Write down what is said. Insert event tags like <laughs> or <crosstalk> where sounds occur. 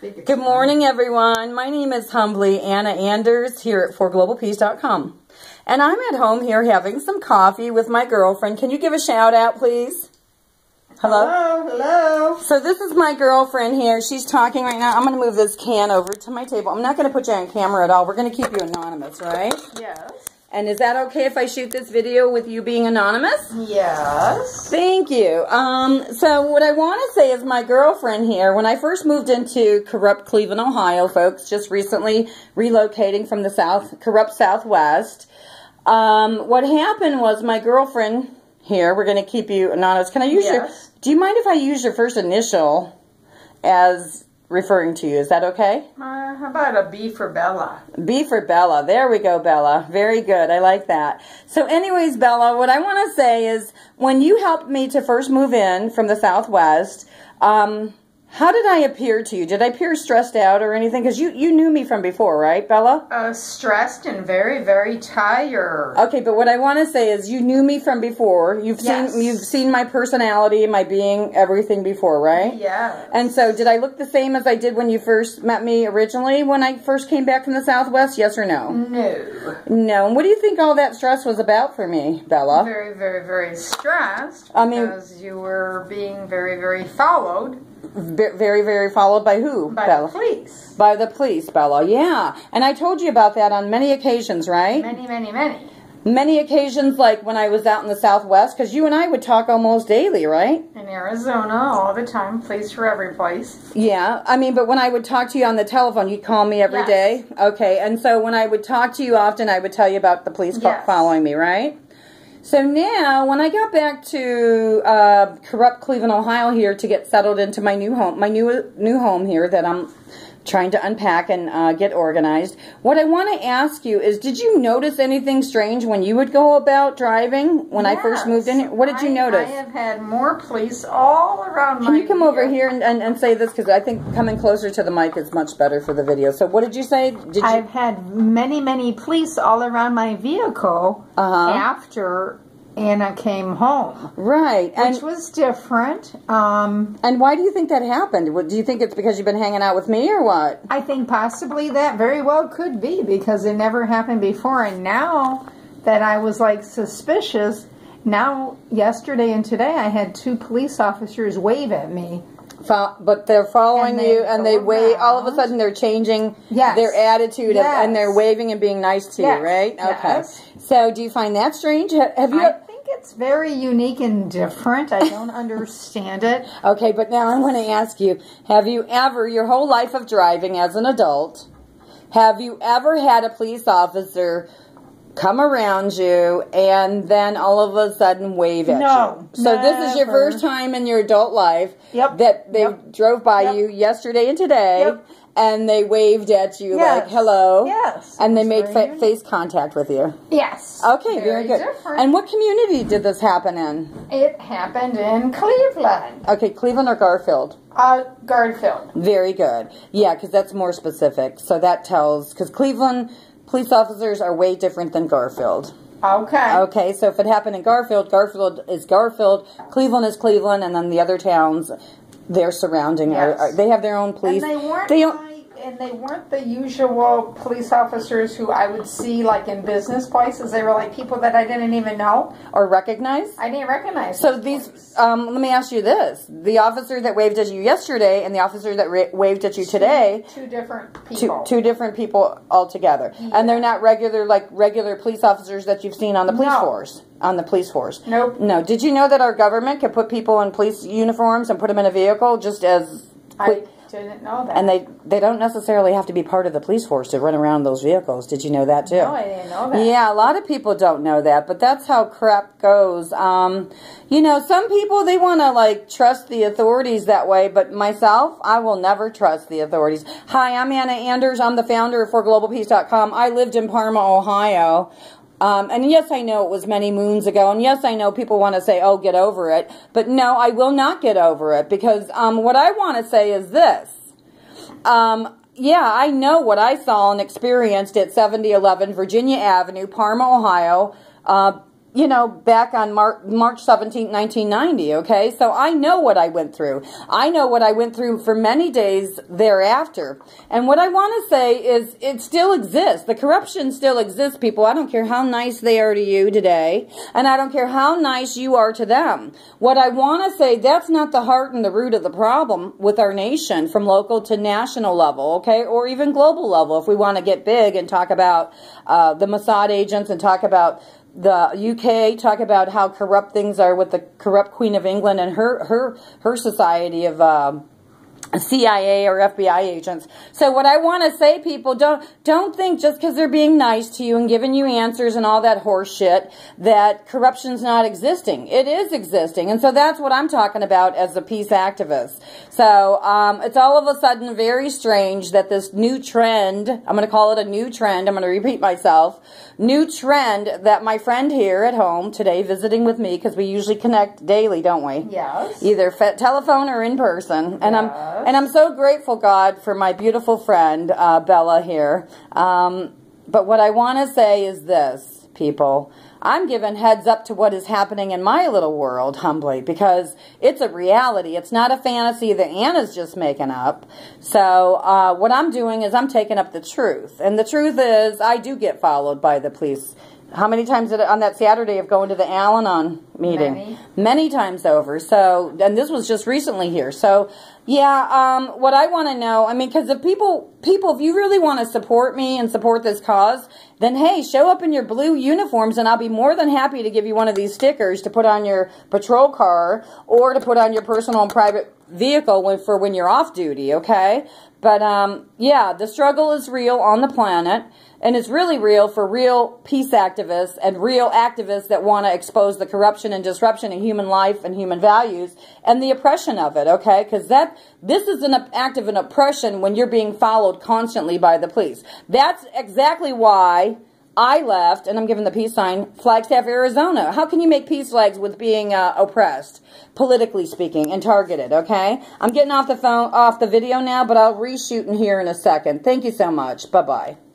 Good morning, everyone. My name is humbly Anna Anders here at forglobalpeace.com. And I'm at home here having some coffee with my girlfriend. Can you give a shout out, please? Hello? Hello, hello. So this is my girlfriend here. She's talking right now. I'm going to move this can over to my table. I'm not going to put you on camera at all. We're going to keep you anonymous, right? Yes. And is that okay if I shoot this video with you being anonymous? Yes. Thank you. Um, so what I want to say is my girlfriend here, when I first moved into corrupt Cleveland, Ohio, folks, just recently relocating from the south, corrupt Southwest, um, what happened was my girlfriend here, we're going to keep you anonymous. Can I use Yes. your, do you mind if I use your first initial as referring to you? Is that okay? Uh, how about a B for Bella? B for Bella. There we go, Bella. Very good. I like that. So anyways, Bella, what I want to say is when you helped me to first move in from the Southwest, um, how did I appear to you? Did I appear stressed out or anything? Because you, you knew me from before, right, Bella? Uh, stressed and very, very tired. Okay, but what I want to say is you knew me from before. You've Yes. seen you've seen my personality, my being, everything before, right? Yeah. And so, did I look the same as I did when you first met me originally when I first came back from the Southwest? Yes or no? No. No. And what do you think all that stress was about for me, Bella? Very, very, very stressed I mean- because you were being very, very followed Very, very followed by who, by Bella? the police. By the police, Bella. Yeah. And I told you about that on many occasions, right? Many, many, many. Many occasions, like when I was out in the Southwest, because you and I would talk almost daily, right? In Arizona, all the time, police for every place. Yeah, I mean, but when I would talk to you on the telephone, you'd call me every Yes. day. Okay, and so when I would talk to you often, I would tell you about the police Yes. following me, right? So now, when I got back to uh, corrupt Cleveland, Ohio, here to get settled into my new home, my new new home here that I'm trying to unpack and uh, get organized. What I want to ask you is, did you notice anything strange when you would go about driving when I first moved in here? What did you notice? I have had more police all around Can you come over here and, and, and say this? Because I think coming closer to the mic is much better for the video. So what did you say? Did you? I've had many, many police all around my vehicle Uh-huh. after Anna came home, right. which And, was different. Um, and why do you think that happened? Do you think it's because you've been hanging out with me or what? I think possibly that very well could be because it never happened before. And now that I was like suspicious, now yesterday and today I had two police officers wave at me. Fo- But they're following And they you and they wave. All of a sudden they're changing Yes. their attitude of, and they're waving and being nice to Yes. you, right? Okay. Yes. So do you find that strange? Ha- Have you? I it's very unique and different. I don't <laughs> understand it. Okay, but now I want to ask you, have you ever, your whole life of driving as an adult, have you ever had a police officer come around you and then all of a sudden wave at No, you? So this is your first time in your adult life Yep, that they yep. drove by Yep. you yesterday and today Yep. And they waved at you Yes. like hello. Yes. And they made fa- unique. face contact with you. Yes. Okay, very, good. Different. And what community did this happen in? it happened in Cleveland, Okay, Cleveland or Garfield? uh, Garfield. Very good. Yeah, because that's more specific. So that tells, because Cleveland police officers are way different than Garfield. Okay. Okay, so if it happened in Garfield, Garfield is Garfield, Cleveland is Cleveland, and then the other towns they're surrounding Yes. are- they have their own police. And they weren't They don't- and they weren't the usual police officers who I would see like in business places. They were like people that I didn't even know. or recognize. I didn't recognize. So these, um, let me ask you this: the officer that waved at you yesterday and the officer that ra- waved at you today, two different people. two different people altogether, and they're not regular like regular police officers that you've seen on the police No. force. On the police force. Nope. No. Did you know that our government can put people in police uniforms and put them in a vehicle just as, I didn't know that. and they they don't necessarily have to be part of the police force to run around those vehicles. Did you know that too? no, I didn't know that. Yeah, a lot of people don't know that, but that's how crap goes. Um, you know, some people they want to like trust the authorities that way, but myself, I will never trust the authorities. Hi, I'm Anna Anders. I'm the founder of ForGlobalPeace.com. I lived in Parma, Ohio. Um, and yes, I know it was many moons ago, and yes, I know people want to say, "Oh, get over it," but no, I will not get over it because um, what I want to say is this. Um, yeah, I know what I saw and experienced at 7011 Virginia Avenue, Parma, Ohio. Uh, you know, back on Mar March 17, 1990, okay? So I know what I went through. I know what I went through for many days thereafter. And what I want to say is it still exists. The corruption still exists, people. I don't care how nice they are to you today, and I don't care how nice you are to them. What I want to say, that's not the heart and the root of the problem with our nation from local to national level, okay? Or even global level if we want to get big and talk about uh, the Mossad agents and talk about the UK talk about how corrupt things are with the corrupt Queen of England and her her her society of um, CIA or FBI agents. So what I want to say, people, don't don't think just because they're being nice to you and giving you answers and all that horse shit that corruption's not existing. It is existing, and so that's what I'm talking about as a peace activist. So um, it's all of a sudden very strange that this new trend, I'm going to call it a new trend. I'm going to repeat myself. New trend that my friend here at home today visiting with me because we usually connect daily, don't we? Yes. Either telephone or in person, and I'm and I'm so grateful, God, for my beautiful friend, uh, Bella here. Um, but what I want to say is this, people. I'm giving heads up to what is happening in my little world, humbly, because it's a reality. It's not a fantasy that Anna's just making up. So uh, what I'm doing is I'm taking up the truth. And the truth is I do get followed by the police how many times did it, on that Saturday of going to the Al-Anon meeting? Many. Many times over. So, and this was just recently here. So, yeah, um, what I want to know, I mean, because if people, people, if you really want to support me and support this cause, then hey, show up in your blue uniforms and I'll be more than happy to give you one of these stickers to put on your patrol car or to put on your personal and private vehicle when, for when you're off duty, okay? But, um, yeah, the struggle is real on the planet. And it's really real for real peace activists and real activists that want to expose the corruption and disruption in human life and human values and the oppression of it, okay? Because that this is an act of an oppression when you're being followed constantly by the police. That's exactly why I left, and I'm giving the peace sign, Flagstaff, Arizona. How can you make peace flags with being uh, oppressed, politically speaking, and targeted, okay? I'm getting off the phone, off the video now, but I'll reshoot in here in a second. Thank you so much. Bye-bye.